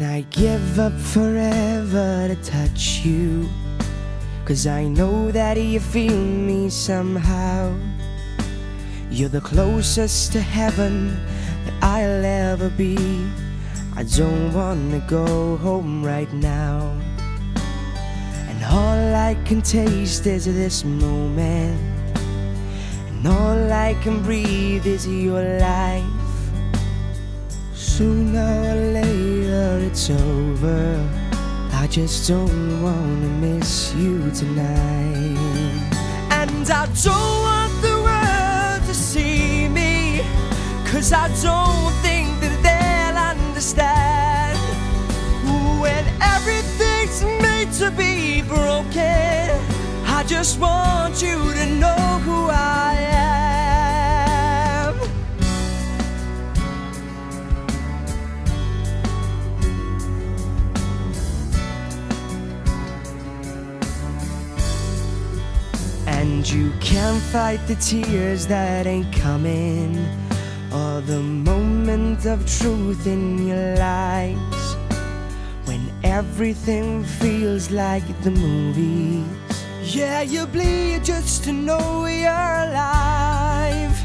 And I give up forever to touch you. Cause I know that you feel me somehow. You're the closest to heaven that I'll ever be. I don't wanna go home right now. And all I can taste is this moment. And all I can breathe is your life. Sooner or later it's over. I just don't wanna miss you tonight. And I don't want the world to see me. Cause I don't think that they'll understand. When everything's made to be broken, I just want you to know you can't fight the tears that ain't coming, or the moment of truth in your lies. When everything feels like the movies. Yeah, you bleed just to know you're alive.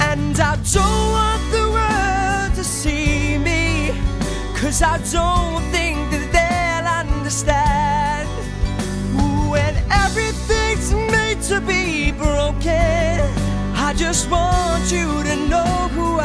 And I don't want the world to see me, cause I don't think just want you to know who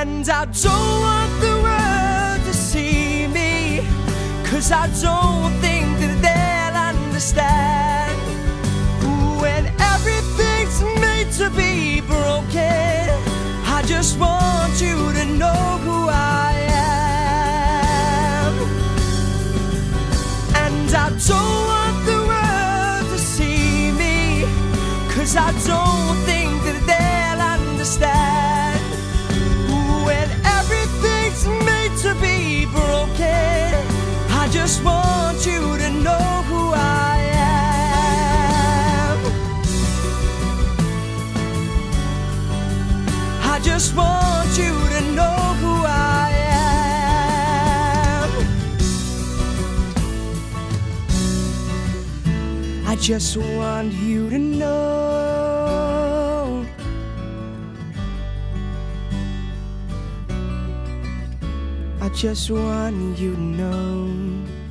And I don't want the world to see me, cause I don't think that they'll understand. When everything's made to be broken, I just want you to know who I am. And I don't want the world to see me, cause I don't think just want you to know who I am. I just want you to know who I am. I just want you to know. Just want you to know